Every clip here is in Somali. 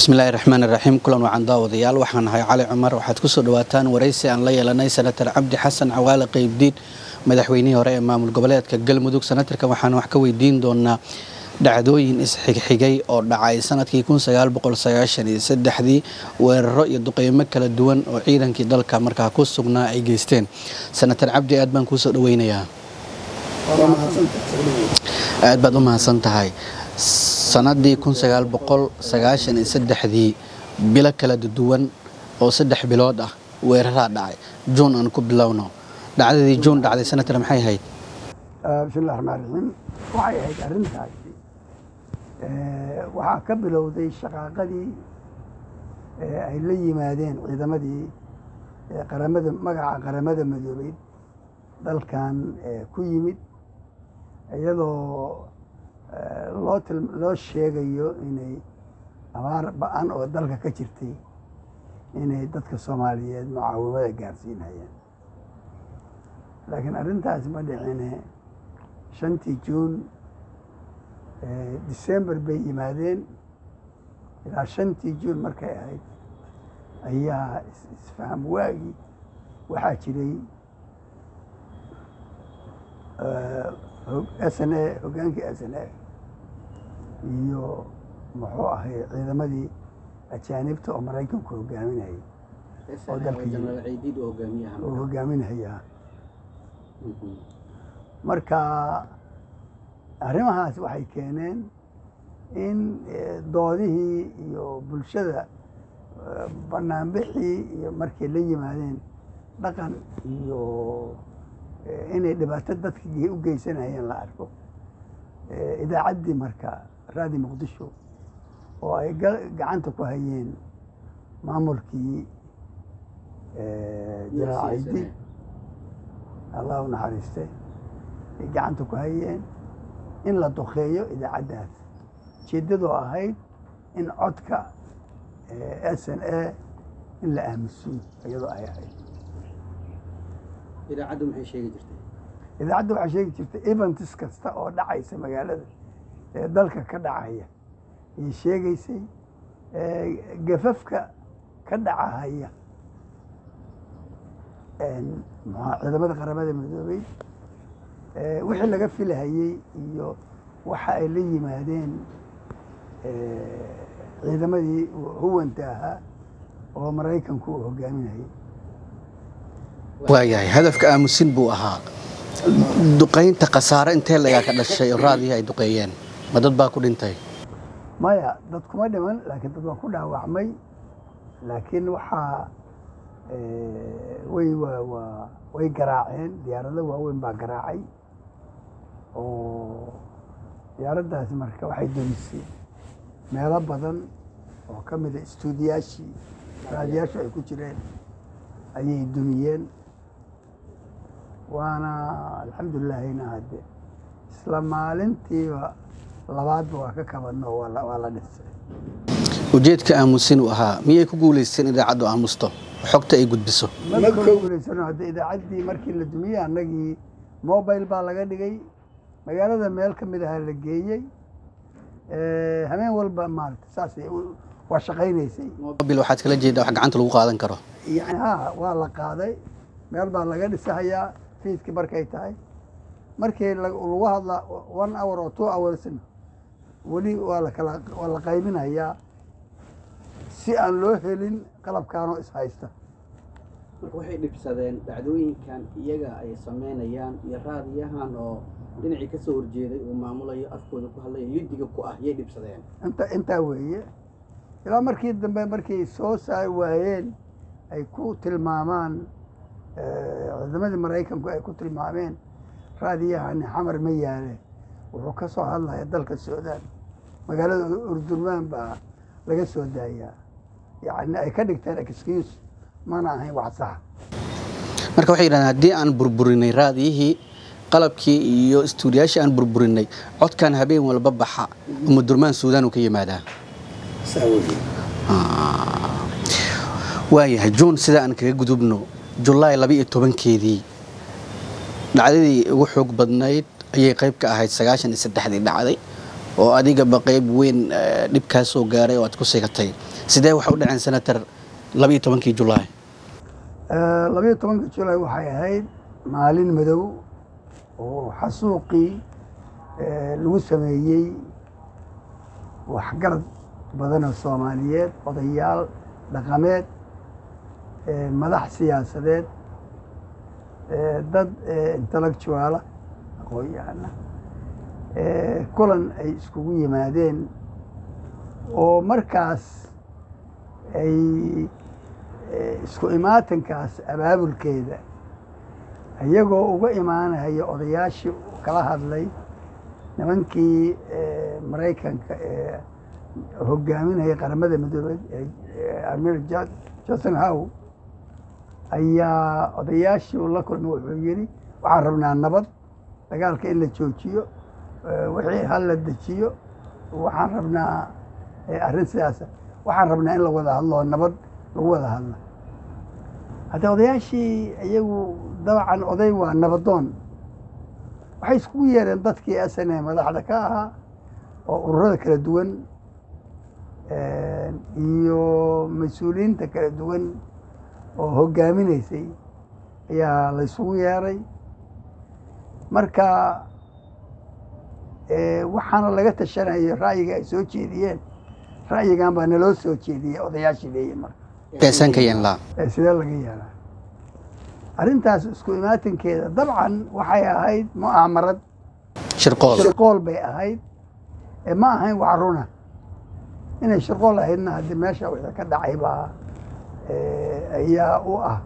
bismillahi raxmaan iraxiim kulan wacan daawadayaal waxaan ahay cali cumar. Waxaad ku soo dhawaataan waraysi aan la yeelanay senatar cabdi xasan cawaale qeybdiid madaxweynihii hore ee maamul goboleedka galmudug. Senatarkan waxaan wax ka weydiin doonaa dhacdooyin isxigxigay oo dhacay sannadkii dii weeraro iyo duqeymo kala duwan oo ciidankii dalka markaa ku sugnaa ay geysteen. Senatar cabdi aad baan kuusoo dhaweynayaa aad baad u mahadsan tahay sanadii dii bilo kala duwan oo saddex bilood ah weeraraa dhacay. Juun aan ku bilowno. Dhacdadii juun dhacday senatar maxay ahayd? Bismillahi raxmaan raxiim waxay ahayd arrintaasi waxaa ka bilowday shaqaaqadii ay la yimaadeen ciidamadii qaramada magaca qaramada madoobeyd dalkan ku yimid iyadoo loo loo sheegayo inay abaar ba'an oo dalka ka jirtay inay dadka soomaaliyeed mucaawimada gaarsiinayaan. Laakiin arrintaasi ma dhicine shantii juun december bay yimaadeen. Ilaa shantii juun markay ahayd ayaa isfaham waagii waxaa jiray s n a hogaankii s n a. Iyo muxuu ahay ciidamadii ajaanibta oo maraykanku hogaaminayay oo dalka oo hogaaminaya marka arrimahaas waxay keeneen in doodihii iyo bulshada banaanbixii iyo markay la yimaadeen dhaqan iyo inay dhibaato dadka u geysanayeen la arko. Idaacaddii marka raadi muqdisho oo ay gacanta ku hayeen maamulkii jenaraal caydi allah u naxariiste ay gacanta ku hayeen in la duqeeyo idaacaddaas ujeeddadoo ahayd in codka s n a in la aamusiyo iyadoo ay ahayd idaacaddu maxay sheegi jirtay? Idaacadda waxaa sheegi jirtay eventis kasta oo dhacaysa magaalada ee dalka ka dhacaya. Ayay sheegaysay gafafka ka dhacahaya ciidamada qaramada midoobey wixii laga filahayey iyo waxa ay la yimaadeen ciidamadii huwanta ahaa oo maraykanku uu hogaaminayay waayahay hadafka aamusin buu ahaa. Duqaynta khasaare intee lagaa ka dhashay oo raadihii ay duqeeyeen? Ma dad baa ku dhintay? Maya dad kuma dhiman laakiin dad waa ku dhaawacmay. Laakiin waxaa way waa way garaaceen. Diyaarado waaweyn baa garaacay. Oo diyaaraddaasi marka waxay dumisay meelo badan oo ka mida istuudiyaashii raadiyaashu ay ku jireen ayay dumiyeen waana alxamdulilaahina hadde isla maalintiiba labaadba waa ka kabanno waa la dhisay. Ujeedka aamusin uu ahaa miyay ku guulaysteen idaacaddu aamusto? Xogta ay gudbiso. Ma guulaysano hadde idaacaddii markii la dumiyey annagii mobile baa laga dhigay. Magaalada meel ka mid ahaa la geeyey. Habeen walba maarata saasay waa shaqaynaysay. Mobil waxaad kala jeedaa wax gacanta lagu qaadan karo. Yani ha waa la qaaday. Meel baa laga dhisahayaa fiidkii markay tahay. Markii lagu hadlaa one hour oo two hoursna weli waa lakala waa la qaybinayaa si aan loo helin qalabkaanoo ishaysta marka waxay dhibsadeen dhacdooyinkan iyaga ay samaynayaan iyo raadiyahan oo dhinacii ka soo horjeeday uu maamulayo afkooda ku hadlaya yudiga ku ah yay dhibsadeen. Inta intaa weeye. Ilaa markii dambe markay soo saari waayeen ay ku tilmaamaan ciidamadii maraykanku ay ku tilmaameen raadiyahani xamar ma yaale wuxuu ka soo hadlaya dalka suudaan. Magaalada urdurmaan baa laga soo daayaa. Yacni ay ka dhigteen excuse mana ahayn wax saxa marka waxay yidhahdeen haddii aan burburinay raadiyihii qalabkii iyo istuudiyaashii aan burburinay codkan habeen walba baxa. Umudurmaan suudaan uu ka yimaadaa. Waayahay juun sida aan kaga gudubno julaay laba iyo tobankeedii dhacdadii ugu xoog badnayd ayay qayb ka ahayd sagaashan iyo saddexdii dhacday oo adigaba qayb weyn dhib kaa soo gaaray oo aad ku sigatay sidee wax u dhaceen senator labayo tobankii julaay labayo tobanka julaay waxay ahayd maalin madow oo xasuuqii lagu sameeyey waxgarad badanoo soomaaliyeed odayaal dhaqameed madax siyaasadeed dad intellectuaala aqoon-yahana kulan ay iskugu yimaadeen oo markaas ay isku imaatankaas abaabulkeeda iyagoo uga imaanaya odayaashii kala hadlay nimankii maraykanka ee hogaaminaya qaramada midoobeed amir johnson how ayaa odayaashii la kulmay wuxuu yidhi waxaan rabnaa nabad dagaalka in la joojiyo wixii hal la dejiyo waxaan rabnaa arrin sidaasa waxaan rabnaa in la wada hadlo oo nabad lagu wada hadla hadda odayaashii iyagu dabcan oday waa nabadoon waxay iskugu yeereen dadkii asane madaxda ka ahaa oo ururada kala duwan iyo mas'uuliyiinta kala duwan oo hoggaaminaysay ayaa la ysugu yeeray. Marka waxaana laga tashanaya ra'yiga ay soo jeediyeen. Ra'yigan baa naloo soo jeediyey odayaashii leeyihiin marka. Sidee laga yeelaa arrintaas isku imaatinkeeda dabcan waxay ahayd mu'aamarad. Shirqool. Bay ahayd. Ma ahayn wax runa. Inay shirqool ahaydna haddii meesha wixii ka dhacay baa ayaa u ah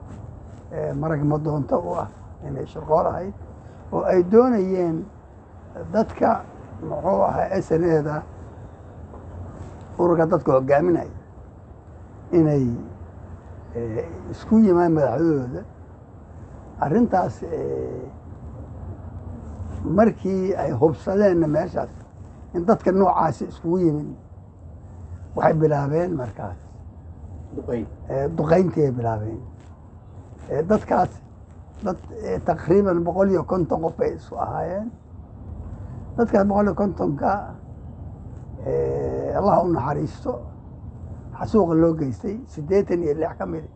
marag madoonto u ah inay shirqool ahayd oo ay doonayeen dadka muxuu ahaa sneeda ururka dadka hogaaminaya inay isku yimaan madaxdooda. Arrintaas markii ay hubsadeenna meeshaas in dadka noocaasi iskugu yimin waxay bilaabeen markaas duqayntii ay bilaabeen dadkaas dad taqriiban boqol iyo konton qof bay isu ahaayeen dadkaas boqol iyo kontonka allah u naxariisto xasuuqa loo geystay siddeetan iyo lix ka midi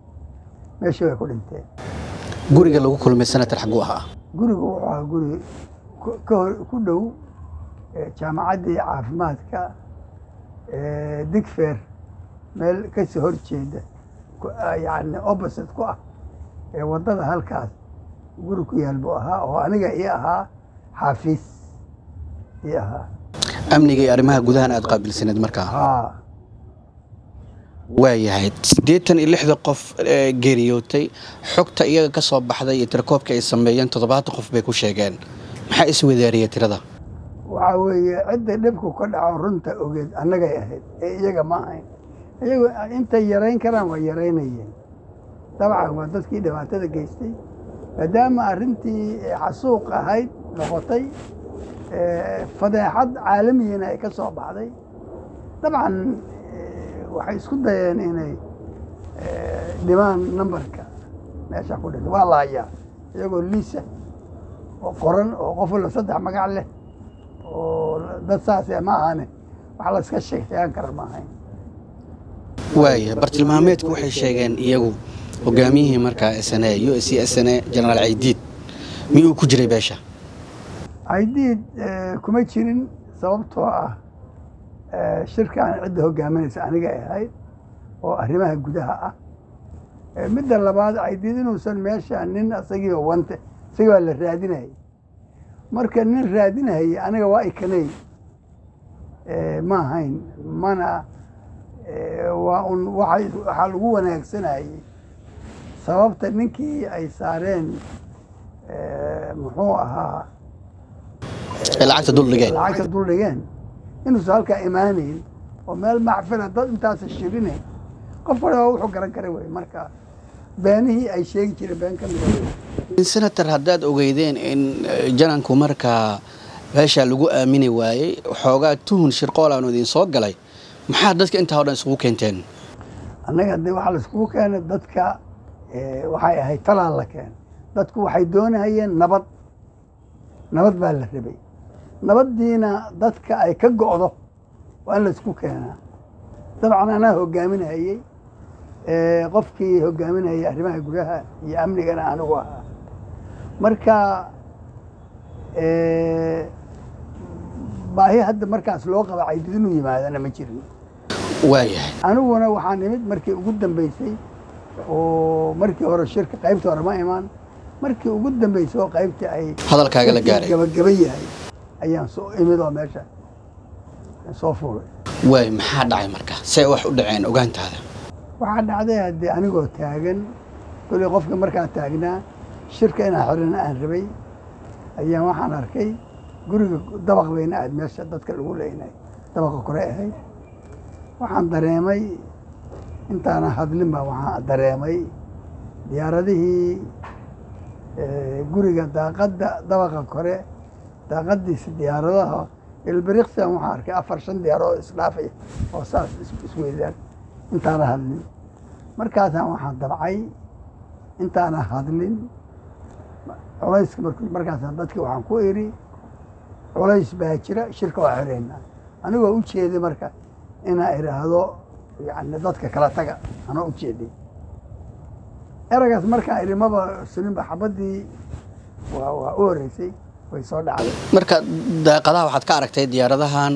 meeshii bay ku dhinteen guriga lagu kulmay senator xagguu ahaa gurigu wuxuu ahaa guri ku dhow jaamacaddii caafimaadka digfer meel ka sii hor jeeda yani opposite ku ah ee waddada halkaas. Guri ku yaal buu ahaa oo aniga ii ahaa xaafiis ii ahaa. Amniga iyo arrimaha gudahan aad qaabilsaneed markaa waayahay siddeetan iyo lixda qof ee geeriyootay. Xogta iyaga ka soo baxday iyo tirakoobka ay sameeyeen toddobaatan qof bay ku sheegeen. Maxaa iswadaariyey tirada? Waxaa weeye cidda dhibku ka dhaco runta ogeed annagay ahayd ee iyaga ma ahayn iyagu intay yarayn karaan waa yaraynayeen dabcan waa dadkii dhibaatada geystay. Maadaama arrintii xasuuq ahayd noqotay fadeexad caalamiyana ay ka soo baxday. Dabcan waxay isku dayeen inay dhimaan nambarka meesha ku dhintay waa la hayaa iyagoo liisa oo qoran oo qof walba saddex magac leh oo dad saas ma ahane wax la iska sheekeyan kara ma ahayn waaya bartilmaameedku waxay sheegeen iyagu hogaamiyihii markaa sne u s c sne genaraal caydiid miyuu ku jiray beesha? Caydiid kuma jirin sababtoo ah shirkaan cidda hogaaminaysa aniga ay ahayd oo arrimaha gudaha ah. Midda labaad caydiid inuusan meesha nin isagiiba wante isagii baa la raadinayay. Marka nin raadinahaya aniga waa ikanay. Ma ahayn mana waa un waxaa lagu wanaagsanayay sababta ninkii ay saareen muxuu ahaa lacagta duldhigeen lacagta duldhigeen inuusan halkaa imaanayn oo meel macfila dad intaasa shirinayn qof walba wuxuu garan kara wey marka beenihii ay sheegi jireen been ka mida senator haddaad ogeydeen in jananku markaa beesha lagu aamini waayey xoogaa tuhun shirqool aanu soo galay maxaa dadka intaa o dhan isugu keenteen? Annaga de waxaa la iskugu keenay dadka waxay ahayd talaan la keen. Dadku waxay doonahayeen nabad. Nabad baa la rabay. Nabaddiina dadka ay ka go'do waa in laysku keenaa. Dabcan anaa hoggaaminayey qofkii hoggaaminayay arrimaha gudaha iyo amnigana anigu ahaa. Marka baahi hadda markaas loo qaba caydid yimaadana ma jirin waayahay aniguna waxaan imid markii ugu dambeysay oo markii hore shirka qaybta hore ma imaan markii ugu dambeysay oo qaybtii ay hadalkaaga la gaaray. gabagaba yahay ayaan soo imid oo meesha soo fuulay waay maxaa dhacay marka? See wax u dhaceen ogaantaada. Waxaa dhacday haddee anigoo taagan koley qofka markaa taagnaa shirka inaan xirina aan rabay ayaan waxaan arkay guriga dabaq bayna ahayd meesha dadka lagu leynay dabaqa kore ahayd waxaan dareemay intaana hadlin baa waxaan dareemay diyaaradihii guriga daaqadda dabaqa kore daaqadiisa diyaaradaha. Ilbiriqsian waxaan arkay afar shan diyaarado isdhaafaya oo saas isweydaan intaana hadlin. Markaasaan waxaan dabcay intaana hadlin. Culayska markaasaan dadki waxaan ku idhi culays baa jira shirka waa xiraynaa anigoo u jeeday marka inaa idhaahdo yani dadka kala taga anoo u jeeday eragaas markaan idhi maba suninba xabaddii waa waa u horreysay way soo dhacday. Marka daaqadaha waxaad ka aragtay diyaaradahan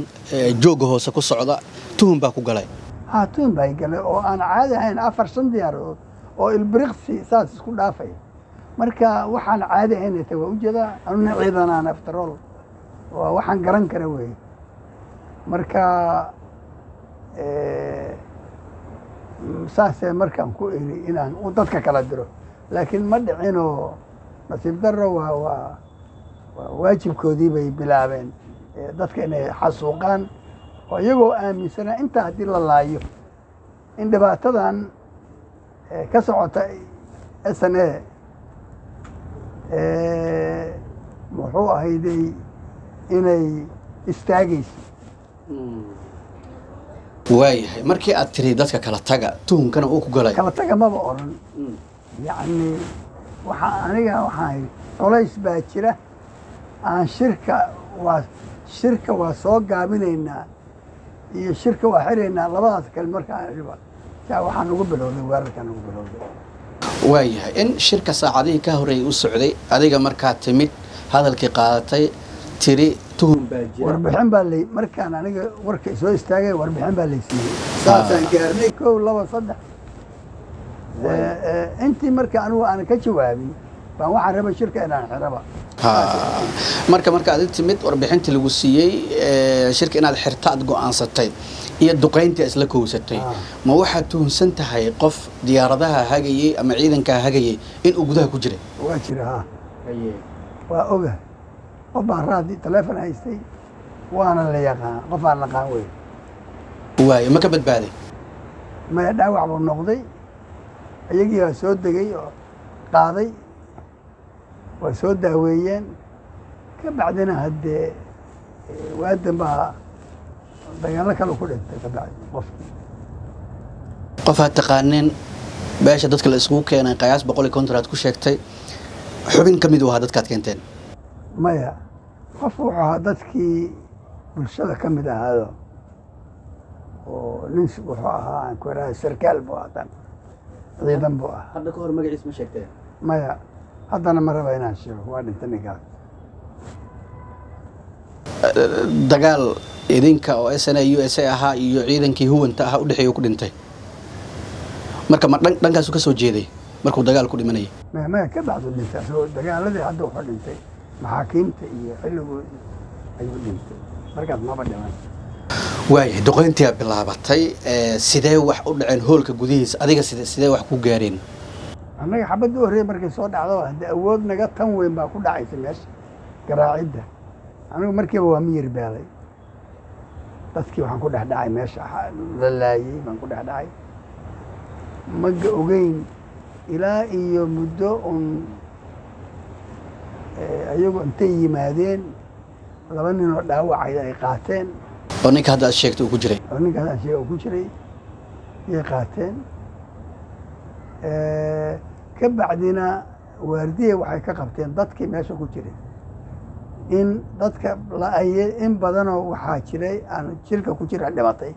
joogga hoose ku socda tuhun baa ku galay? Haa tuhun baa galay oo aan caadi ahayn afar shan diyaaradood oo ilbiriqsi saas isku dhaafaya marka waxaan caadi ahayn ta waa u jeedaa anuna ciidanaan aftarool waxaan garan kara weeye. Marka saasee markaan ku iri inaan dadka kala diro. Laakiin ma dhicinoo nasiib darro waa waa waa waajibkoodii bay bilaabeen. Dadka inay xasuuqaan oo iyagoo aaminsanaa intaa haddii la laayo in dhibaatadan ka socota s n a muxuu ahayday inay istaagayso waayahay markii aad tiri dadka kala taga tuhunkana uu ku galay. Kala taga maba odhan yacni waxaa aniga waxaan idhi culays baa jira. Aan shirka waa shirka waa soo gaabinaynaa iyo shirka waa xiraynaa labadaas kale markaan idhiba yaa waxaan ugu bilowday weerarkaan ugu bilowday. Waayahay in shirka saacadihii ka horreeyay u socday adiga markaa timid hadalkii qaadatay tiri tuhun baa jira. Warbixin baa lay markaan aniga warka soo istaagay warbixin baa lay siiyey. Saasaan gaarnay kow laba saddex. Intii marka anigu aanan ka jawaabin baan waxaan rabay shirka inaan xiraba. Marka marka aad timid warbixintii lagu siiyey shirka inaad xirta aad go'aansatay iyo duqayntii isla kowsatay ma waxaad tuhunsan tahay qof diyaaradaha hagayey ama ciidankaa hagayey inuu gudaha ku jiray? Waa jira waa oga qof baan raadi taleefon haystay waana la yaqaan qof aan naqaan wey waayo ma ka badbaaday? Maya dhaawac buu noqday iyagii baa soo degay oo qaaday waa soo daaweeyeen. Ka bacdina haddee waadan baa dagaallo kale ku dhintay ka bacdi qofki qof aad taqaaneen beesha dadka la isugu keenay qayaas boqol iyo konton aad ku sheegtay xubin ka mid u ahaa dadkaad keenteen maya qof wuxuu ahaa dadkii bulshada ka mid ahaado oo nin wuxuu ahaa aan ku idhaha sarkaal buu ahaa ciidan buu ahaa. Hadda ka hor magaciis ma sheegteen maya haddana ma raba inaan sheego waa dhintay ninkaas dagaal idinka oo s n a u s a ahaa iyo ciidankii huwanta ahaa udhexeeya ku dhintay. Marka ma dhan dhankaasu ka soo jeeday markuu dagaal ku dhimanayay. Maya maya ka bacdu dhintay asagoo dagaaladii hadda wuxuu dhintay maxaakiimta iyo xilligoodii ayuu dhintay. Markaas maba dhiman waayahay duqayntiyaa bilaabatay sidee wax u dhaceen hoolka gudihiisa? Adiga side sidee wax ku gaareen? Annaga xabadda u horreey markay soo dhacdo haddii awood naga tan weyn baa ku dhacaysa meesha garaacidda anigu markiiba waa miyir beelay dadkii waxaan ku dhex dhacay meesha la laayey baan ku dhex dhacay. Maga ogeyn ilaa iyo muddo un iyagu intay yimaadeen laba nin oo dhaawacay ay qaateen. Oo ninka hadda aad sheegtay uu ku jiray? Oo ninkaas aan sheega uu ku jiray yay qaateen. Ka bacdina waardiya waxay ka qabteen dadkii meesha ku jiray. In dadka la-aye in badanoo waxaa jiray aan jirka ku jira dhimatay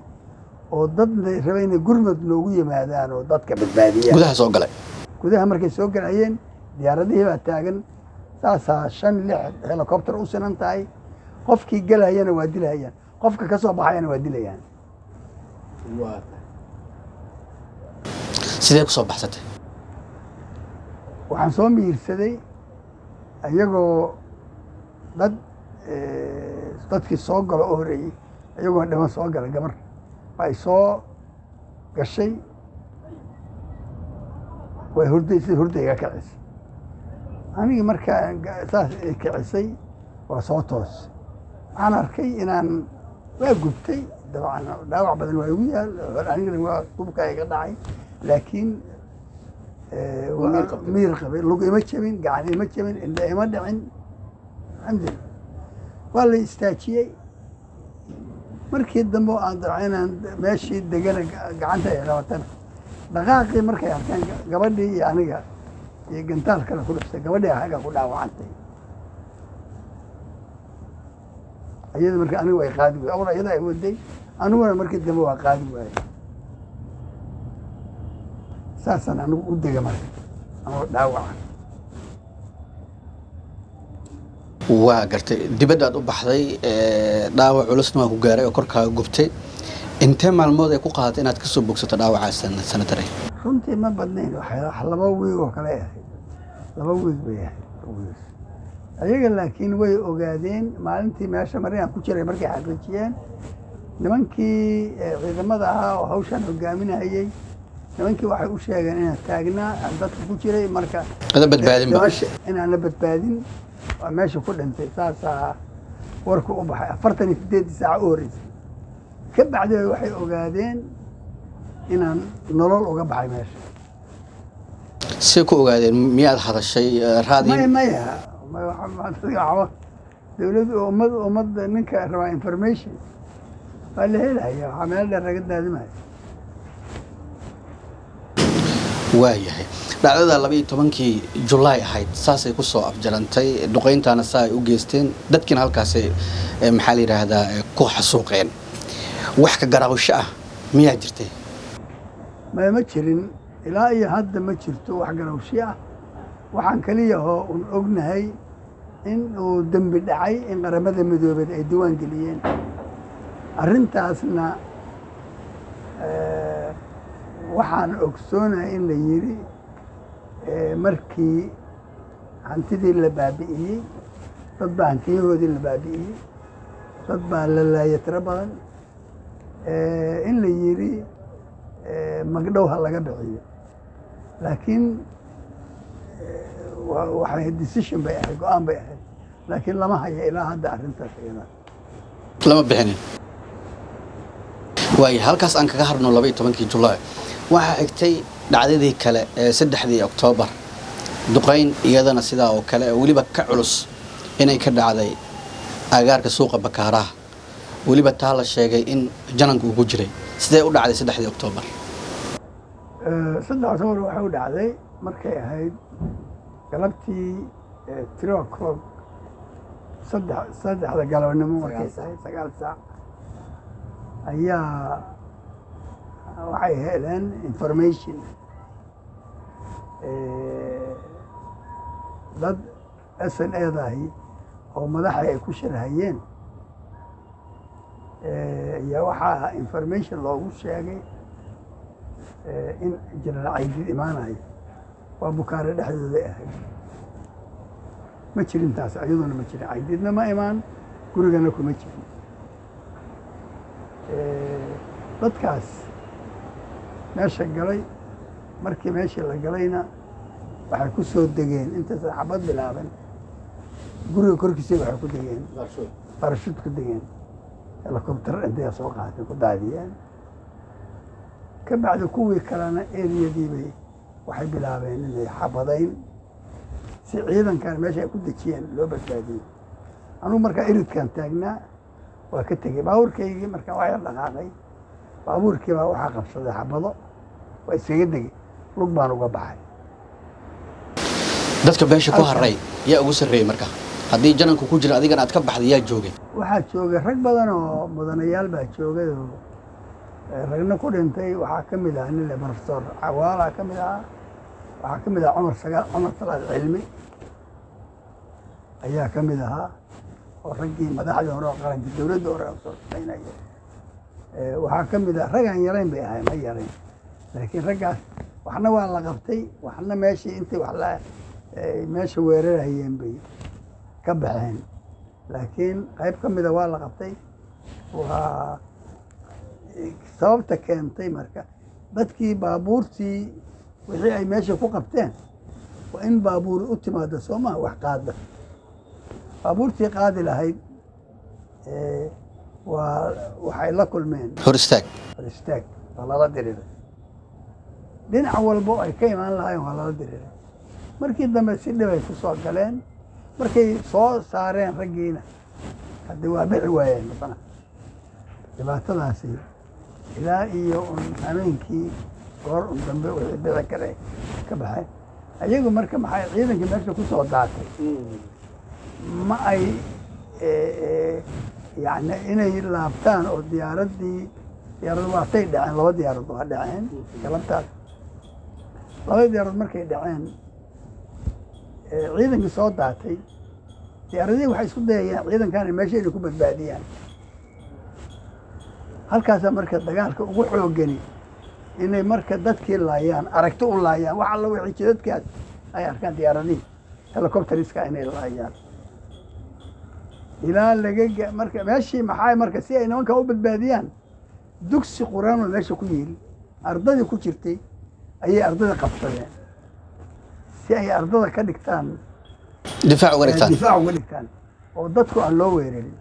oo dad raba inay gurmad noogu yimaadaan oo dadka badbaadiyaan. Gudaha soo galay? Gudaha markay soo galayeen diyaaradihii baa taagan saasaa shan lix helicopter u sinan tahay. Qofkii gelayana waa dilayaan. Qofka ka soo baxayana waa dilayaan. Sidee ku soo baxsatay? Waxaan soo miirsaday iyagoo dad dadkii soo galo oo horeeyey iyagoo dhiman soo gala gabar. Ay soo gashay. Way hurday sida hurdayga kicisay anigii markaa saas kicisay waa soo toos. Waxaan arkay inaan waa gubtay dabcan dhaawac badan waa igu yaal anigana waa dubka iga dhacay laakiin miir qabay lug ima jebin gacan ima jebin indha ima dhicin. Alxamdulillah. Waa la istaajiyey. Markii dambe aan inaan meeshii degana gacanta ay qabatana dhaqaaqii markay arkeen gabadhii iyo aniga iyo gantaal kale ku dhiftay gabadhii anaga ku dhaawacantay iyada marka anigu ay qaadi waay. Awal iyada ay waday aniguna markii dambe waa qaadi waaye saasaan anigu u dega marka anoo dhaawaca waa gartay dibaddaad u baxday dhaawac culusna waa ku gaaray oo korkaaga gubtay. Intee maalmood ay ku qaadatay inaad ka soo bogsato dhaawacaas sanatare runtii ma badnayn. Wax laba wiig oo kale ahayd laba wiig bay ahayd ayaga laakiin way ogaadeen maalintii meesha mariaan ku jiray markay xaqiijiyeen nimankii ciidamada ahaa oo hawshaan hogaaminayey nimankii waxay u sheegeen inaan taagnaa aan dadka ku jiray marka inaan la badbaadin waa meesha ku dhintay saasaa warku u baxay. Afartan iyo sideeddii saaca u horreysay. Ka bacdi waxay ogaadeen inaan nolol uga baxay meesha. See ku ogaadeen miyaad hadashay raadi maya. Maya dowladdu ummad ummadda ninka rabaa information. Waa la helaya waxaa meel dheer laga daadimaya waayahay dhacdada laba iyo tobankii julaay ahayd saasay ku soo afjarantay duqayntaana saa ay u geysteen. Dadkiina halkaasay maxaa la yidhaahdaa ku xasuuqeen. Wax ka garaawsho ah miyaa jirtay maya ma jirin. Ilaa iyo hadda ma jirto wax garawshi ah. Waxaan keliya oo un ognahay in uu dembi dhacay in qaramada midoobeed ay diwaan geliyeen. Arrintaasna waxaan ogsoonahay in la yidhi markii hantidii la baabi'iyey dad baa hantiyahoodii la baabi'iyey dad baa la laaya tiro badan in la yidhi magdhow ha laga bixiyo laakiin waxay decision bay ahayd go'aan bay ahayd. Laakiin lama hayo ilaa hadda arrintaas iyada. Lama bixinin waaya halkaas aan kaga harno laba iyo tobankii julaay waxaa xigtay dhacdadii kale ee saddexdii oktoobar duqayn iyadana sidaa oo kale oo weliba ka culus inay ka dhacday agaarka suuqa bakaaraha. Weliba taa la sheegay in jananka ugu jiray sidee u dhacday saddexdii oktoobar? Saddex oktoobar waxay u dhacday markay ahayd galabtii tiro o'clock saddex saddexda galabnimo markay tahay sagaal saac. Ayaa waxay heleen information dad s n edahi oo madaxay ay ku shirhayeen ayaa waxaa information loogu sheegay in jenaraal caydid imaanayo waa bukaare dhexdooday ahayd ma jirin taas iyaduna ma jirin. Caydidna ma imaan gurigana kuma jirin. Dadkaas meesha galay markii meeshii la galayna waxay ku soo degeen intaysan xabad bilaaban. Guriga korkiisa waxay ku degeen. Barashuud ku degeen helicobter intay soo qaateen ku daadiyeen. Ka bacdi kuwii kalena eriyadiibay waxay bilaabeen inay xabadayn si ciidankan meesha ay ku dejiyeen loo badbaadiyey. Anugu markaa iridkan taagnaa waa ka tegey baabuurkaygii markaa waa yar dhaqaaqay. Baabuurkii baa waxaa qabsaday xabado waa iskaga degey. Lug baan uga baxay. Dadka beesha ku haray yaa ugu sarreeyey marka haddii jananku ku jira adigana aad ka baxday yaa joogay waxaa joogay rag badan oo mudanayaal baa joogay oo eh, ragna ku dhintay. Waxaa ka mid ahaa nin le profesor cawaalaa ka mid ahaa waxaa ka mid ahaa cumar saga cumar salaad cilmi ayaa ka mid ahaa oo raggii madaxdii hore oo qaranka dowladda hore oo soo shaqaynaya Eh, waxaa ka mid ah rag aan yarayn bay ahay ma yarayn. Laakiin raggaas waxna waa la qabtay waxna meeshii intii wax la eh, meesha weerarayeen bay ka baxeen. Laakiin qayb ka mida waa la qabtay. Waa sababta keentay marka dadkii baabuurtii wixii ay meesha ku qabteen waa in baabuuri u timaado soo maha wax qaada baabuurtii qaadi lahayd waa waxay la kulmeen. Hor istaag. Hor istaag waa lala diriiray dhinac walbo ay ka imaan lahaayeen waa lala diriiray markii dambe si dhibay ku soo galeen markay soo saareen raggiina. Hadde waa bixi waayeen masana dhibaatadaasi ilaa iyo un habeenkii goor un dambe wixii dhici kare ka baxay. Ayagu marka maxay ciidankii meesha ku soo daatay. Ma ay yani inay laabtaan oo diyaaraddii diyaarad waatay dhaceen laba diyaarad waa dhaceen galabtaas. Laba diyaarad markay dhaceen ciidankii soo daatay diyaaradihii waxay isku dayayaan ciidankan meesha inay ku badbaadiyaan. Halkaasaa marka dagaalka ugu xoogani inay marka dadkii laayaan aragti u laayaan wax alla wixii jidadkaas ay arkaan diyaaradihii helicopteriska inay laayaan. Ilaa laga ga- marka meeshii maxaa marka si ay nimanka u badbaadiyaan dugsi qur'aanoo meesha ku yiili ardadii ku jirtay ayay ardada qabsadeen si ay ardada ka dhigtaan. Difaac uga dhigtaan. Difaac uga dhigtaan. Oo dadku aan loo weerarin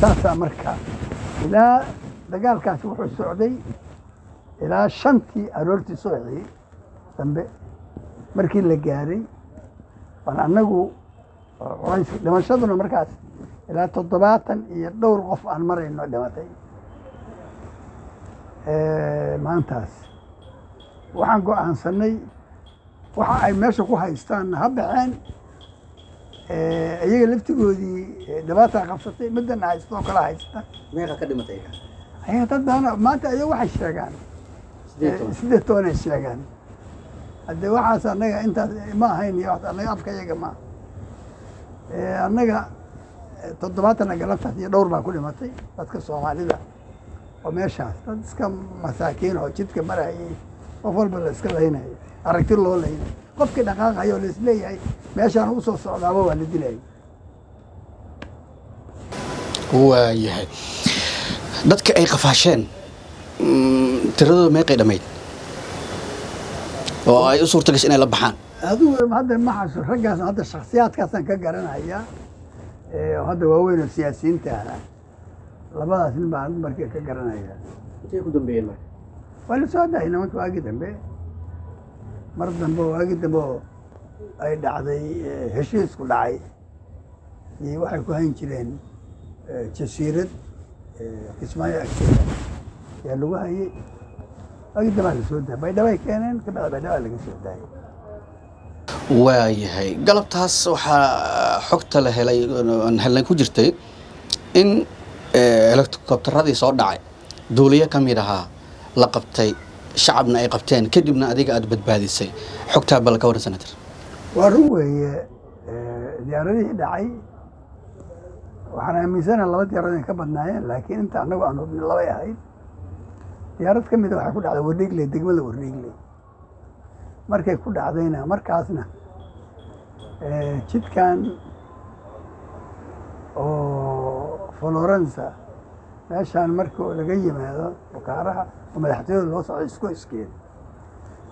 saasaa marka ilaa dagaalkaasi wuxuu socday ilaa shantii aroortii subaxii dambe markii la gaaray baan annagu culays dhimashaduna markaas ilaa toddobaatan iyo dhowr qof aan marayno dhimatay. Maantaas waxaan go'aansanay waxa ay meesha ku haystaan ha baxeen iyaga laftigoodii dhibaataa qabsatay midana haystoo kala haysta. Meeqa ka dhimatay ayaa dad badan maanta ayaga waxay sheegaan. Sideed tobanay sheegaan. Haddee waxaas annaga intaas ma ahayn iyo wax annaga afka iyaga ma. Annaga toddobaatana galabtaas iyo dhowr baa ku dhimatay dadka soomaalida oo meeshaas. Dad iska masaakiin oo jidka marayay qof walba la iska laynayo aragti loo laynayo qofkii dhaqaaqayo la is leeyahay meeshaan u soo socdaaba waa la dilaya waayahay. Dadka ay qafaasheen mm, tiradooda meeqay dhammayd oo ay u suurta gashay inay la baxaan. Adigu hadda ma xasu raggaas hadda shaksiyaadkaasaan ka garanayaa hadda waaweyn oo siyaasiyiinta ah labadaas nin baan markii ka garanaya. Intay ku dambeeyeen marka? Waa la soo dahay nimanka waagii dambe mar dambe oo waagii dambe oo ay dhacday eh, heshiisku dhacay. Iyo waxay ku hayn jireen eh, jasiirad eh, kismaayo agteeda yaa lagu hayay? Waagii dambaa la soo dahay baydhabay keeneen kabacdi baydhabaa laga soo daayay. Waayahay galabtaas waxaa xogta la helay helnay ku jirtay in helikobtaradii soo dhacay. Duuliyo ka mid ahaa la qabtay shacabna ay qabteen kadibna adiga aada badbaadisay. Xogtaa bal ka waran senator waa run weeye diyaaradihii dhacay. Waxaan aaminsana laba diyaarad inay ka badnaayeen laakiin inta annagu aan hubnay labay ahayd. Diyaarad ka mida waxay ku dhacday wardhiigley degmada wardhiigley markay ku dhacdayna markaasna jidkan oo florensa meeshaan marka laga yimaado bukaaraha oo madaxtooyada loo socdo isku iskeeda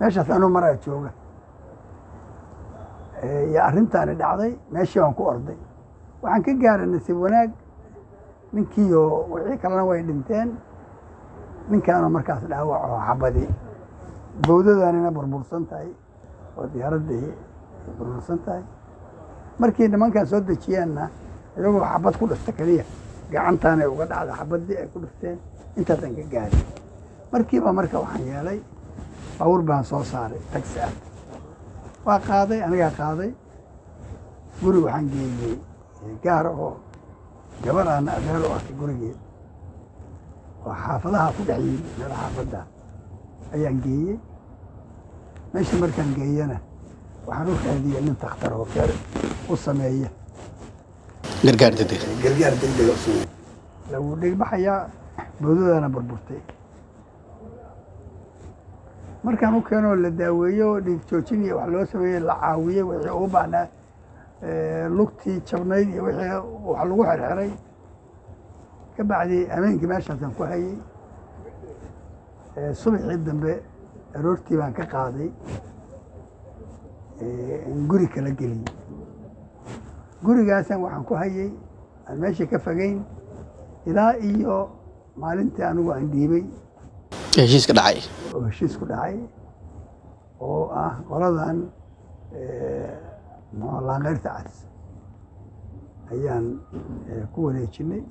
meeshaas anuu maraa jooga. Iyo arrintaani dhacday meeshii waan ku orday. Waxaan ka gaaray nasiib wanaag. Ninkiiyo wixii kalena way dhinteen ninkaanoo markaas dhaawac oo xabadi. Bowdadanina burbursan tahay oo diyaaraddii burbursan tahay. Markii nimankan soo dejiyeenna iyagoo xabad ku dhifta keliya gacantaanay uga dhacda xabaddii ay ku dhifteen intaasaan ka gaaray markiiba marka waxaan yeelay baabuur baan soo saaray taxi ah. Waa qaaday anigaa qaaday. Guri waxaan geeyey gaar oo aana adeer u arkay gurigeed oo xaafadaha ku dhex yimi meel xaafadda ayaan geeyey. Meesha markaan geeyana waxaan u raadiyey nin takhtar oo keer u sameeya gargaar degdeg gargaar degdega u sameeya lagu dhigbaxayaa boodadana burburtay. Markaan u keenoo la daaweeyo dhiig joojin iyo wax loo sameeyey la caawiyey wixii ugu baahnaa lugtii jabnayd iyo wixii wax lagu xirxiray. Ka bacdi habeenkii meeshaasaan ku hayey subaxii dambe aroortii baan ka qaaday in guri kala geliyey gurigaasaan waxaan ku hayey aan meesha ka fogeyn ilaa iyo maalintii anigu aan dhiibay. Heshiiska dhacay. Oo heshiis ku dhacay. Oo ah qoladan laanqeyrta cas. Ayaan ku wareejinay.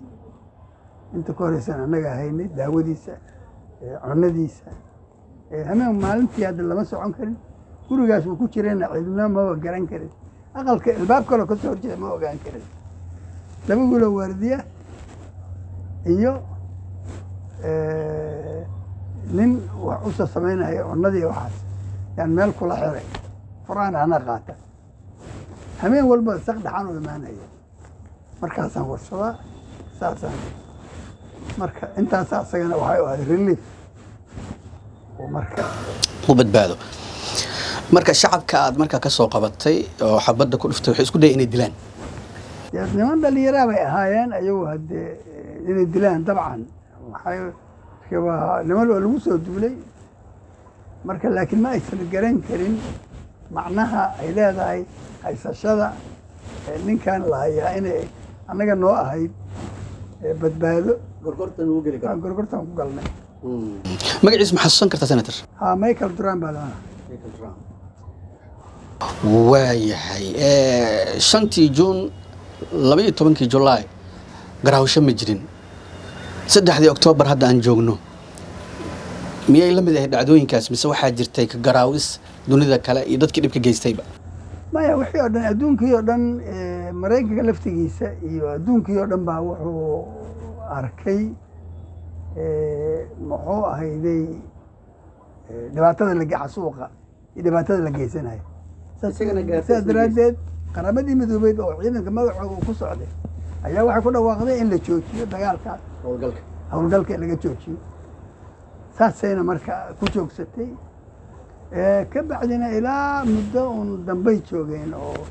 Inta ka horeysaan annaga haynay daawadiisa cunadiisa hameen maalintii hadda lama socon karin. Gurigaas uu ku jirayna cidna maba garan karin aqalka ilbaab kaloo ka soo horjeeda ma ogaan karin. Laba guloo waardiya iyo nin wax usa samaynaya cunadii waxaas yaan meel kula xiray. Furaan ana qaata. Hameen walba saq dhaxan u imaanaya. Markaasaan warsadaa saasaan. Marka intaas asagana waxay ahayd relief. Marka u badbaado marka shacabka aad markaa ka soo qabatay oo xabadda ku dhuftay waxay isku daya inay dilaan. Niman dhalinyaraa bay ahaayeen ayagu haddee inay dilaan dabcan. Waa niman oo lagu soo duulay. Marka laakiin ma aysan garan karin macnaha ay leedahay haysashada ninkan la hayaa inay annaga noo ahayd badbaado. Gorgortan ku galnay. Magaciis ma xasuusan kartaa senator? Ha michael duran baa waayahay. Shantii juun laba iyo tobankii julaay garaawsho ma jirin. Saddexdii oktoobar hadda aan joogno. Miyay la mid ahayd dhacdooyinkaas? Mise waxaa jirtay ka garaawis dunida kale iyo dadkii dhibka geystayba? Maya wixii oo dhan adduunkii oo dhan maraykanka laftigiisa iyo adduunkii oo dhan baa wuxuu arkay muxuu ahayday dhibaatada la xasuuqa iyo dhibaatada la geysanayo sidaas daraaddeed qaramadii midoobeyd oo ciidanka magacooda uu ku socday ayaa waxay ku dhawaaqday in la joojiyo dagaalkaas howlgalka. Laga joojiyo. Saasayna marka ku joogsatay. Ka bacdina ilaa muddo uun dambay joogeen oo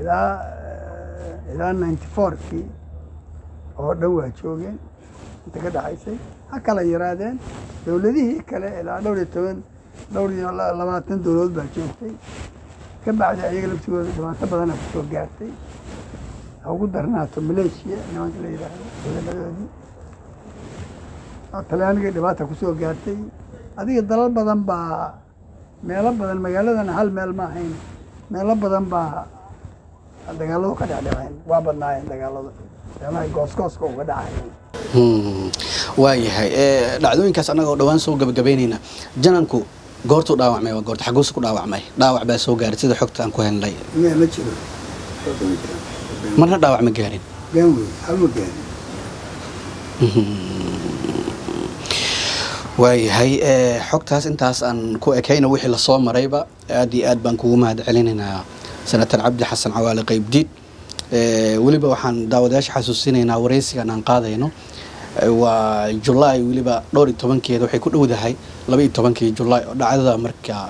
ilaa ilaa ninety fourkii oo dhan waa joogeen. Inta ka dhaxaysay. Ha kala yaraadeen dowladihii kale ilaa dhowr iyo toban dhowr iyo labaatan dowladood baa joogtay ka bacdi ayaga laftigooda dhibaato badana ku soo gaartay. Ugu darnaato maleeshiya nimanka la yidhaahdo ciidamadoodii talyaaniga dhibaata ku soo gaartay. Adiga dalal badan baa meelo badan magaaladana hal meel ma ahayn. Meelo badan baa dagaaladu ka dhecdheceen waa badnaayeen dagaaladu. Meelahay gooskooska uga dhacayeen waayahay dhacdooyinkaas annaga oo dhowaan soo gabagabaynayna jananku goortuu dhaawacmay waa goorta xaguusu ku dhaawacmay. Dhaawac baa soo gaaray sida xogta aan ku helnay miya ma jiro. Marna dhaawac ma gaarin. Waayahay xogtaas intaas aan ku ekayna wixii la soo marayba aad iyo aad baan kugu mahad celinaynaa senator cabdi xasan cawaale qaybdiid weliba waxaan daawadayaasha xasuusinaynaa waraysigan aan qaadayno waa julaay weliba dhowr iyo tobankeeda waxay ku dhowdahay laba iyo tobankii julaay oo dhacdada markaa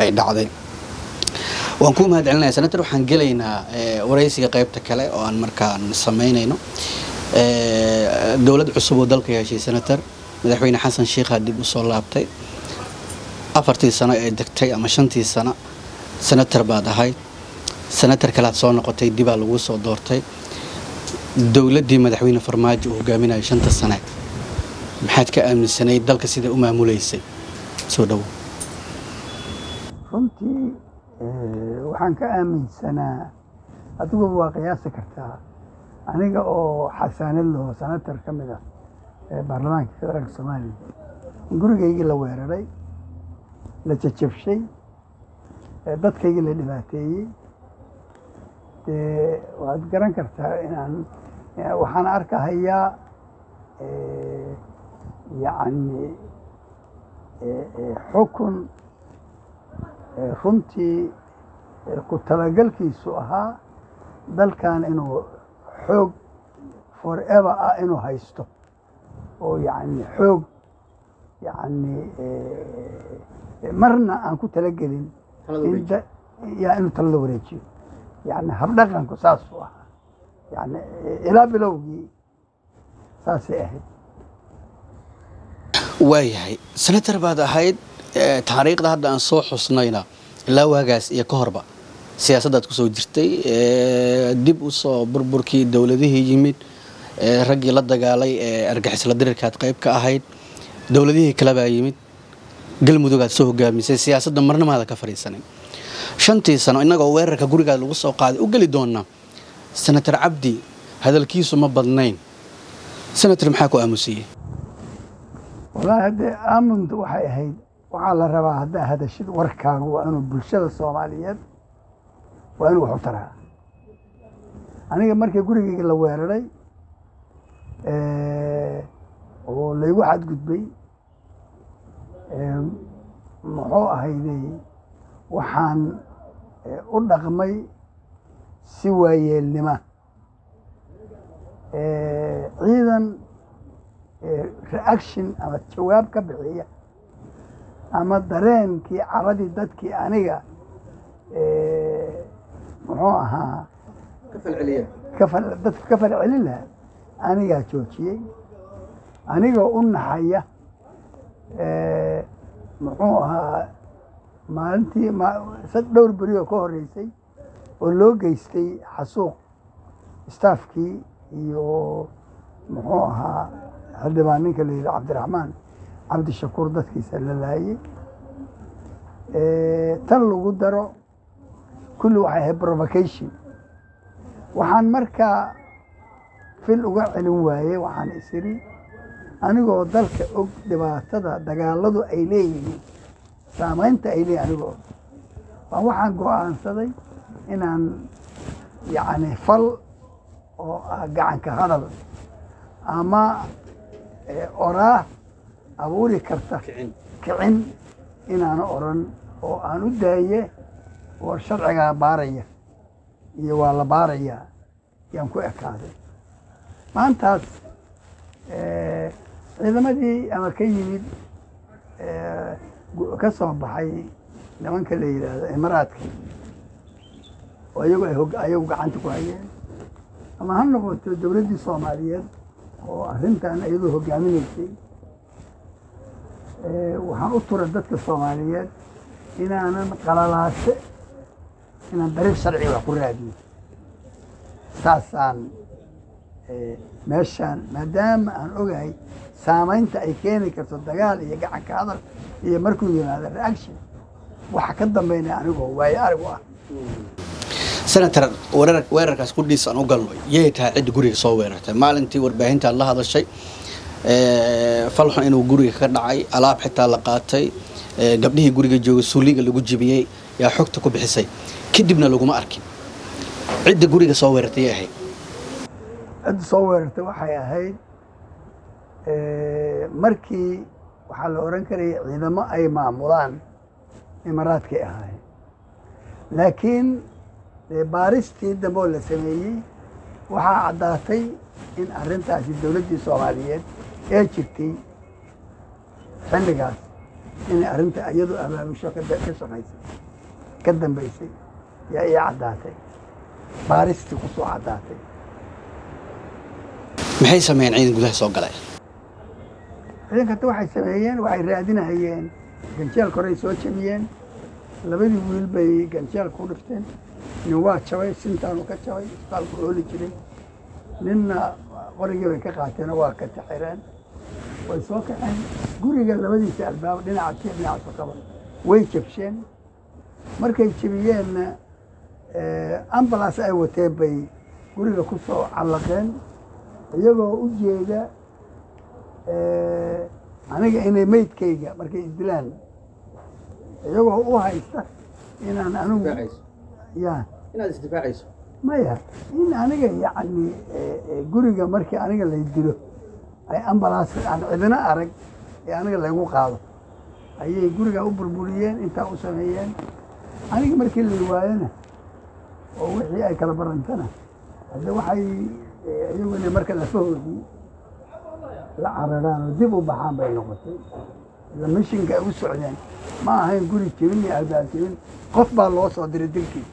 ay dhacday. Waan kuu mahad celinaya senator waxaan gelaynaa waraysiga qaybta kale oo aan markaan samaynayno. Dowlad cusub oo dalka yeeshay senator madaxweyne xasan sheikhaa dib u soo laabtay. Afartii sano ee degtay ama shantii sano senator baad ahayd. Senator kalead soo noqotay dibaa lagu soo doortay dowladdii madaxweyne farmaajo uu hogaaminayay shanta sane. Maxaad ka aaminsanayd dalka sida u maamuleysay? Soo dhowo runtii waxaan ka aaminsanaa adiguba waa qiyaasi kartaa. Aniga oo xasaanad laho senator ka mid ah ee baarlamaanka federaalka soomaaliya gurigaygii la weeraray la jajabshay dadkaygii la dhibaateeyey dee waad garan kartaa inaan waxaan arkahayaa yacni xukun runtii ku talagalkiisu ahaa dalkan inuu xoog forever ah inuu haysto. Oo yacni xoog yacni marna aan ku talagelin yaa inuu talada wareejiyo yani habdhaqanku saasuu ahaa yani ilaa bilowgii saasay ahayd. Waayahay senator baad ahayd taariikhda hadda aan soo xusnayna ilaa waagaas iyo ka horba siyaasaddaad ku soo jirtay dib u soo burburkii dowladihii yimid raggii la dagaalay ee argixisla dirirkaad qayb ka ahayd dowladihii kalebaa yimid galmudug aad soo hogaamisay siyaasadda marnamaada ka fadhiisanin shantii sano innagoo weerarka gurigaad lagu soo qaaday u geli doonaa senator cabdi hadalkiisu ma badnayn. Senator maxaa ku aamusiyey wallaahi haddee aamunta waxay ahayd waxaa la rabaa haddaa hadashid warkaagu waa inuu bulshada soomaaliyeed waa inuu wax u taraa. Aniga markii gurigeyga la weeraray oo laygu xadgudbay muxuu ahayday waxaan u dhaqmay si waayeelnima. Ciidan reaction ama jawaab ka bixiya ama dareenkii caradii dadkii aniga muxuu ahaa dadka ka falcelin lahaa anigaa joojiyey anigoo u naxaya muxuu ahaa maalintii dhowr berioo ka horreysay oo loo geystay xasuuq staafkii iyo muxuu ahaa xildhibaan ninka la yidhi cabdiraxmaan cabdishakuur dadkiisa la laayey tan lagu daro kulli waxay ahayd provocation. Waxaan markaa fil uga celin waayey waxaan isiri anigoo dalka og dhibaatada dagaaladu ay leeyihiin saamaynta ay leeyihiin anigoo waa waxaan go'aansaday inaan yacni fal oo ah gacanka hadal ama oraah abuuri karta kicin. inaanu odran oo aan u daaye war sharcigaa baaraya iyo waa la baarayaa yaan ku ekaaday. Maantaas ciidamadii ama ka yimid ka soo baxay nimanka la yidhaahdo imaraadka oo iyagu ay ayagu gacanta ku hayeen. Ama ha noqoto dowladdii soomaaliyeed oo arrintan iyadoo hogaaminaysay waxaan u tura dadka soomaaliyeed inaanan qalalaase inaan dariiq sharciga wax ku raadiyo saasaan meeshaan maadaama aan ogahay saamaynta ay keeni karto dagaal iyo gacanka hadal iyo markuu yimaado reaction waxa ka dambeynaya anigoo waayo arag u ah. Senator weerarkaas kudhiis aan u galno yay tahay cidda guriga soo weerartay. Maalintii warbaahintaad la hadashay falxun inuu guriga ka dhacay alaab xitaa la qaatay gabdhihii guriga jooga suuliga lagu jibiyey yaa xogta ku bixisay. Kadibna laguma arkin. Cidda guriga soo weerartay yay ahayd. Cidda soo weerartay waxay ahayd markii waxaa la oran karaya ciidamo ay maamulaan imaraadkay ahaayeen. Laakiin baaristii dambe oo la sameeyey waxaa caddaatay in arrintaasi dowladdii soomaaliyeed ee jirtay xilligaas inay arrinta iyadu abaabusho ka shaqaysay ka dambaysay yaa ii caddaatay. Baaristii ku soo caddaatay. Maxay sameeyeen ciidan gudaha soo galay ciidankata waxay sameeyeen waxay raadinahayeen ganjeelka horey soo jabiyeen labadii wiil bay ganjeelka ku dhifteen nin waa jabay sintaanu ka jabay isbitaalku ooli jiray. Ninna qorigii bay ka qaateenoo waa ka taxireen. Way soo kaceen. Guriga labadiisa albaab dhinaca kii dhinaca sokaba way jabsheen. Markay jabiyeenna ambulance ay wateen bay guriga ku soo callaqeen. Iyagoo u jeeda aniga inay meydkayga markay isdilaan iyagoo u haysta inaan anigu ya. Inaad isdifaacayso maya in aniga yacni guriga markii aniga lay dilo ay ambalaas aan cidina arag ee aniga laygu qaado. Ayay guriga u burburiyeen intaa u sameeyeen. Aniga markii lay waayona oo wixii ay kala barantana hadde waxay iyaguna marka lafahoodii la cararaan oo dib u baxaan bay noqotay. Ila mishinka ay u socdeen. Ma ahayn guri jebin iyo albaab jebin qof baa loo soo diray dilkii.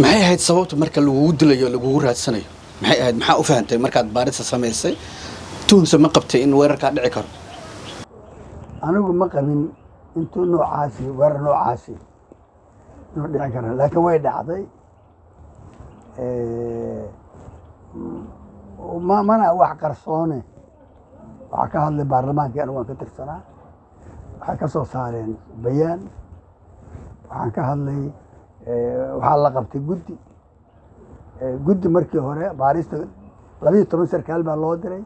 Maxay ahayd sababta marka lagugu dilayo lagugu raadsanayo? Maxay ahayd? Maxaa u fahantay markaad baarista samaysay tuhunse ma qabtay in weerarkaa dhici karo. Anigu ma qabin intuu noocaasi weerar noocaasi inuu dhici karo. Laakiin way dhacday mana wax qarsoone waxaa ka hadlay baarlamaankii anigu waan ka tirsanaa. Waxay ka soo saareen bayaan. Waxaan ka hadlay waxaa la qabtay guddi. Guddi markii hore baarista labiiyo toban sarkaal baa loo diray.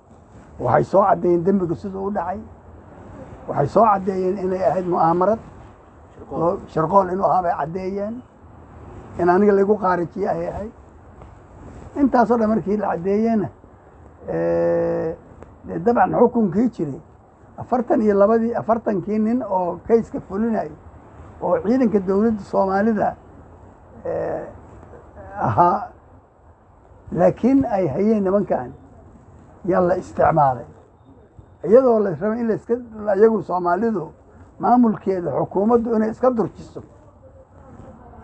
Waxay soo caddeeyeen dembiga siduu u dhacay. Waxay soo caddeeyeen inay ahayd mu'aamarad. Sharqool inuu ahaa bay caddeeyeen. In aniga lagu qaarijiye ay ahayd. Intaasoo dhan markii la caddeeyena dee dabcan xukunkii jiray. Afartan iyo labadii afartankii nin oo kayska fulinay oo ciidanka dowladda soomaalida ahaa laakiin ay hayeen nimankan yaa la isticmaalay. Iyadoo la rabay in laska iyagu soomaalidu maamulkeeda xukuumaddu inay iska durjiso.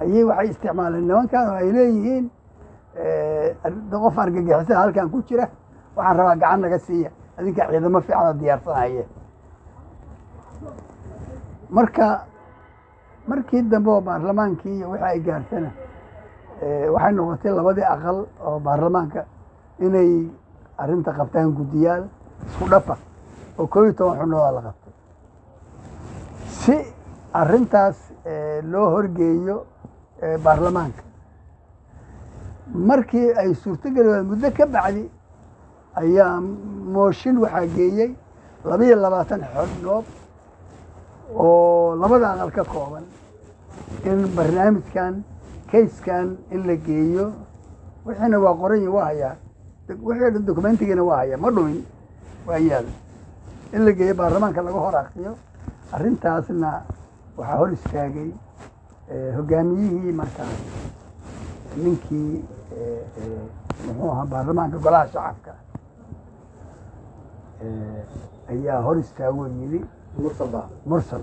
Ayay waxay isticmaaleen nimankan oo ay leeyihiin qof argagixisa halkan ku jira waxaan rabaa gacan naga siiya. Adinka ciidamo fiican oo diyaarsanaya marka markii dambe oo baarlamaankii iyo wixii ay gaartana waxay noqotay labadii aqal oo baarlamaanka inay arrinta qabtaan guddiyaal isku dhafa oo koob iyo toban xubnoodaa la qabtay. Si arrintaas loo horgeeyo baarlamaanka markii ay suurtogeli waad muddo ka bacdi ayaa mooshin waxaa geeyey labiyo labaatan xubnood oo labada aqal ka kooban in barnaamijkan kayskan in la geeyo. Wixiina waa qoranyi waa hayaa wixii dhan dokumentigiina waa hayaa ma dhumin. Waa yaal. In la geeyo baarlamaanka laga hor akriyo arrintaasna waxaa hor istaagay hogaamiyihii markaas ninkii muxuu ahaa baarlamaanka golaha shacabka ayaa hor istaagoo yidhi mursal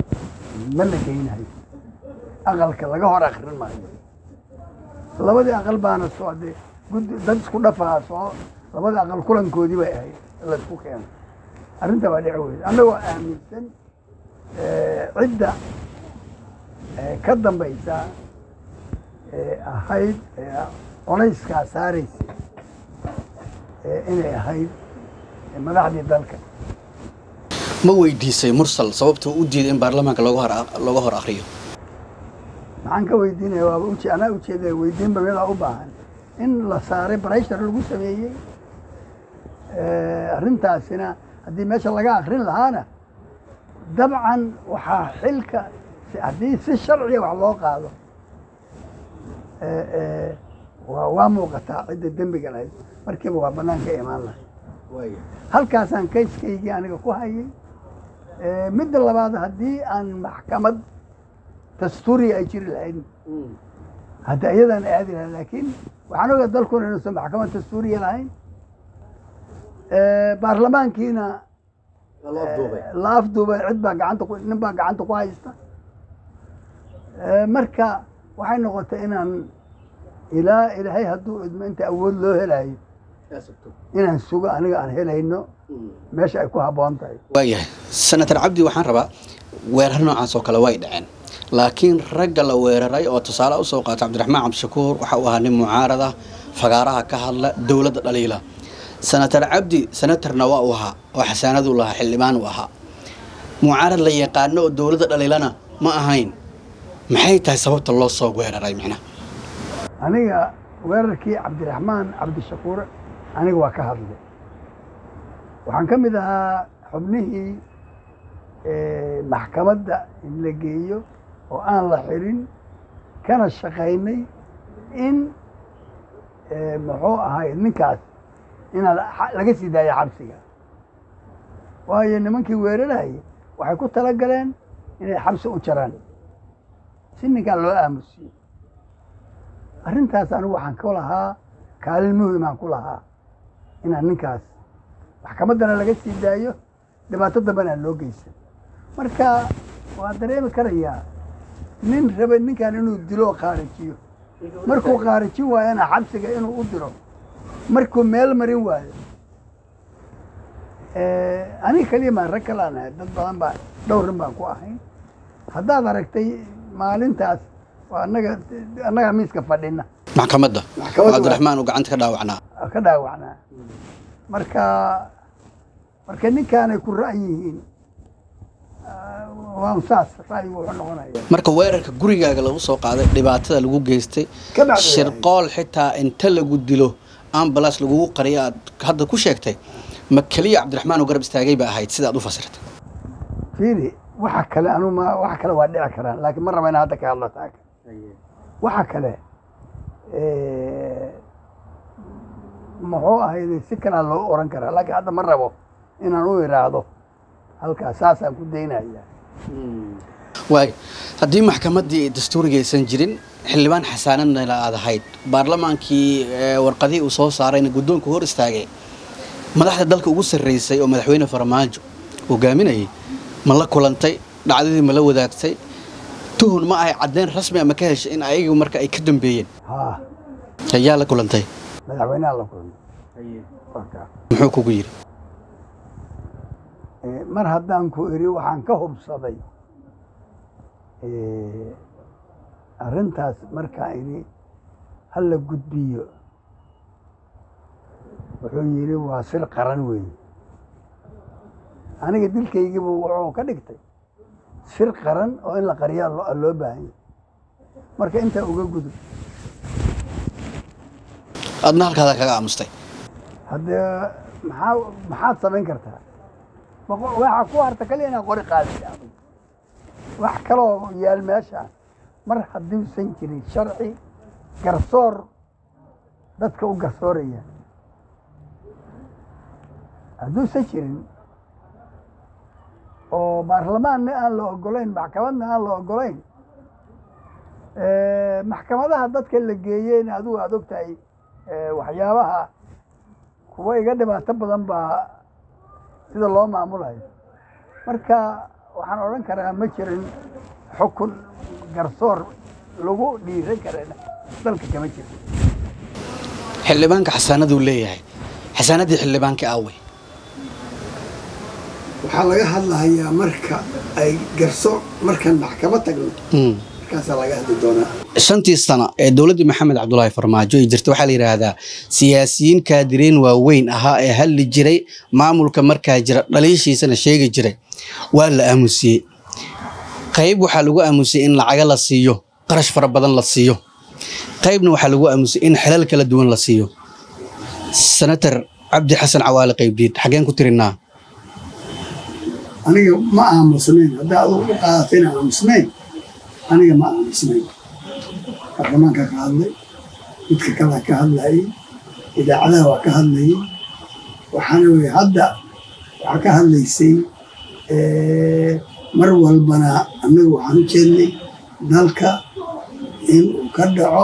ma la geynayo aqalka laga hor akrin maayo. Labadii aqal baana socday guddi dad isku dhafaa soo labadii aqal kulankoodii bay ahayd la isku keenay. Arrinta waa dhici weyda annagoo aaminsan cidda ka dambaysa ahayd colayskaa saaraysa inay ahayd madaxdii dalka. Ma weydiisay mursal sababta u diiday in baarlamaanka looga hor akriyo maxaan ka weydiinaya waaba anaa ujeeda weydiinba midaa u baahan in la saaray barayshar lagu sameeyey. Arrintaasina haddii meesha laga akrin lahaana dabcan waxaa xilka haddii si sharciga wax loo qaado waa muuqataa cidda dembiga lahayd. Markiiba waa banaanka imaan lahay halkaasaan kayskaygii aniga ku hayay midda labaad haddii aan maxkamad dastuuriya ay jiri lahayd hadda iyadaan aadi lahayn laakiin waxaan ogaa dalkuna inuusan maxkamad dastuuriya lahayn. Baarlamaankiina la afduubay cid baa gacanta ku nin baa gacanta ku haysta. Marka waxay noqotay inaan ilaa ilaahay hadduu idmo inta awood loo helayo inaan sugo aniga aan helayno meesha ay ku habboon tahay. Waayahay senator cabdi waxaan rabaa weerar noocaas oo kale way dhaceen. Laakiin ragga la weeraray oo tusaale u soo qaata cabdiraxmaan cabdishakuur waxa uu ahaa nin mucaarada fagaaraha ka hadla dowladda dhaliila. Senator cabdi senatorna waa uu ahaa oo xasaanaduu lahaa xildhibaan uu ahaa. Mucaarad la yaqaano oo dowladda dhaliilana ma ahayn. Maxay tahay sababta loo soo weeraray micnaha? Aniga weerarkii cabdiraxmaan cabdishakuur aniga waa ka hadlay. Waxaan ka mid ahaa xubnihii maxkamadda in la geeyo oo aan la xirin kana shaqaynay in muxuu ahay ninkaas inaan laga sii daayo xabsiga. Waayo nimankii weerarayay waxay ku tala galeen inay xabsi u jaraan. Si ninkaan loo aamusiyo arrintaas anigu waxaan ku lahaa kaalin muhimaan ku lahaa inaan ninkaas maxkamaddana laga sii daayo dhibaato dambana aan loo geysan marka waa dareemi karayaa nin raba ninkan inuu dilo qaarijiyo markuu qaarijin waayana xabsiga inuu u diro markuu meel marin waayo aniga keliya maan rag kalaan ahay dad badan baa dhowrin baan ku ahayn. Haddaad aragtay maalintaas waa annaga annagaa miiska fadhina. Maxkamadda. Cabdiraxmaan uu gacanta ka dhaawacnaa ka dhaawacnaa marka marka ninkaanay ku ra'yi yihiin waan saas ra'yigu wuxuu noqonaya marka weerarka gurigaaga lagu soo qaaday dhibaatada lagu geystay shirqool xitaa inta lagu dilo ambulance lagugu qariyo aad hadda ku sheegtay ma keliya cabdiraxmaan oo garab istaagay ba ahayd sida aad u fasirtay. Fiiri waxa kale anu ma waxa kale waa dhici karaan laakiin ma raba inaan hadda ka hadlo taaka waxa kale muxuu ahayde si kalaa loo oran karaa laakiin hadda ma rabo inaan u iraahdo halkaas saasaan ku daynaya waay haddii maxkamaddii dastuuriga aysan jirin xildhibaan xasaanadna aad ahayd. Baarlamaankii ee, warqadihii uu soo saarayna guddoonka hor istaagay madaxda dalka ugu sarreysay oo madaxweyne farmaajo hogaaminayay ma la kulantay dhacdadii ma la wadaagtay. Tuhun ma ahay caddeyn rasmi ama ka heshay in ayagu marka ay ka dambeeyeen. Ayaa la kulantay madaxweynaha la kulmay. Muxuu kugu yidhi Eh, mar haddaan ku iri waxaan ka hubsaday eh, arrintaas markaan idhi ha la gudbiyo. Wuxuu yidhi waa sir qaran weeye aniga dilkaygiibu wuxuu ka dhigtay sir qaran oo in la qariyaa loo- loo baahan marka intaa uga gudub adna halkaada kaga aamustay. Haddee maxaa maxaad samayn kartaa? Waxa ku harta kaliya inaad qori qaadisa wax kaloo yaal meesha. Mar hadduusan jirin sharci garsoor dadka u garsooraya. Hadduusan jirin oo baarlamaanna aan la ogolayn maxkamadna aan la ogolayn eh, maxkamadaha dadka la geeyeyna adigu aad ogtahay waxyaabaha kuwa iga dhibaato badan baa sida loo maamulayo. Marka waxaan odhan karaa ma jirin xukun garsoor lagu dhiiran karana dalka kama jirin. Xildhibaanka xasaanaduu leeyahay xasaanaddii xildhibaankii aawey waxaa laga hadlahayaa marka ay garsoor markaan maxkamad tagno shantii sano ee dowladdii maxamed cabdulaahi farmaajo ay jirta waxaa la yidhaahdaa siyaasiyiin kaadiriin waaweyn ahaa ee hadli jiray maamulka markaa jira dhaliishiisana sheegi jiray. Waa la aamusiyey. Qayb waxaa lagu aamusiyey in lacaga la siiyo qarash fara badan la siiyo. Qaybna waxaa lagu aamusiyey in xelal kala duwan la siiyo. Senator cabdi xasan cawaale qaybdiid xageen ku tirinaa. Aniga ma aamusnayn haddaa u qaadato inaan aamusnayn aniga ma aamusnayn baarlamaanka ka hadlay midka kalaa ka hadlayay idaacadaha waa ka hadlayay waxaana weye hadda waxaa ka hadlaysay mar walbana annaga waxaan u jeednay dalka in uu ka dhaco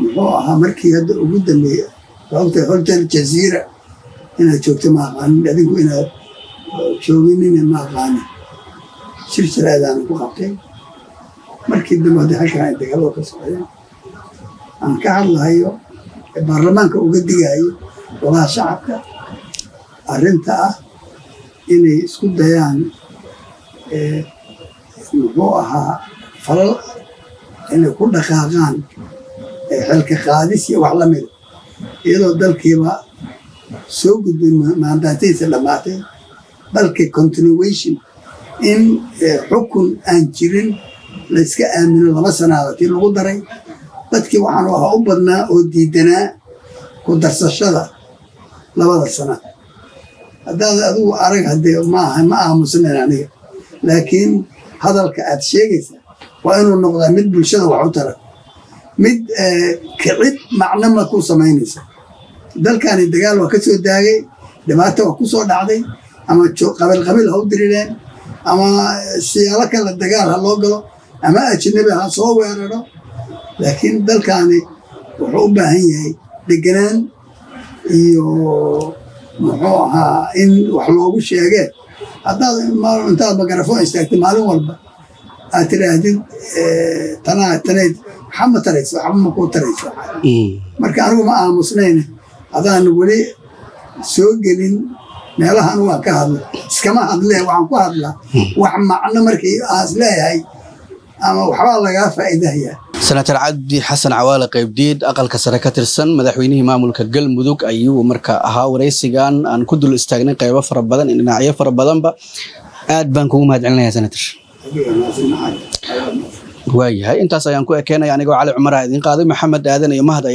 muxuu ahaa markii hadda ugu dambeeya sababta hotel jaziira inaad joogto ma aqaanin adinku inaad jooginina ma aqaanin shir jaraadaana ku qabtay. Markii dambe hadda halkaan ay dagaalada ka socdeen aan ka hadlahayo ee baarlamaanka uga digayo golaha shacabka arrinta ah inay isku dayaan muxuu ahaa falal inay ku dhaqaaqaan xilka qaadis iyo wax la mida iyadoo dalkiiba soo gudbay ma- maandaatadiisa dhammaatay dalka continuation in eh, xukun aan jirin layska aamino laba sanaada tii lagu daray. Dadkii waxaan ahaa u badnaa oo diidanaa ku darsashada labada sana haddaad adigu arag haddee maaha ma aamusnayn aniga. Laakiin hadalka aad sheegaysa waa inuu noqdaa mid bulshada wax u tara. Mid kicid macnama ku samaynaysa. Dalkani dagaal waa ka soo daagay dhibaato waa ku soo dhacday ama qabiil qabiil ha u dirireen ama siyaalo kale dagaal ha loo galo ama ajnabi ha soo weeraro. Laakiin dalkani wuxuu u baahan yahay deganaan iyo muxuu ahaa in wax loogu sheegee haddaad intaad magarafon istaagtay maalin walba aad tiraahdid tanaa tanayd waxa ma tarayso waxba ma kuu tarayso marka anigu ma aamusnayn hadaan weli soo gelin meelahan waan ka hadla iskama hadlee waxaan ku hadlaa wax macno markii aan is leeyahay ama waxbaa lagaa faa'iidahayaa senator cabdi xasan cawaale qaybdiid aqalka sare ka tirsan madaxweynihii maamulka galmudug ayuu marka ahaa waraysigan aan ku dul istaagnay qaybo fara badan dhinacyo fara badanba aad baan kugu mahad celinaya senator waayahay intaas ayaan ku ekeenaya anigoo cali cumar ah idiin qaaday maxamed aadan iyo mahad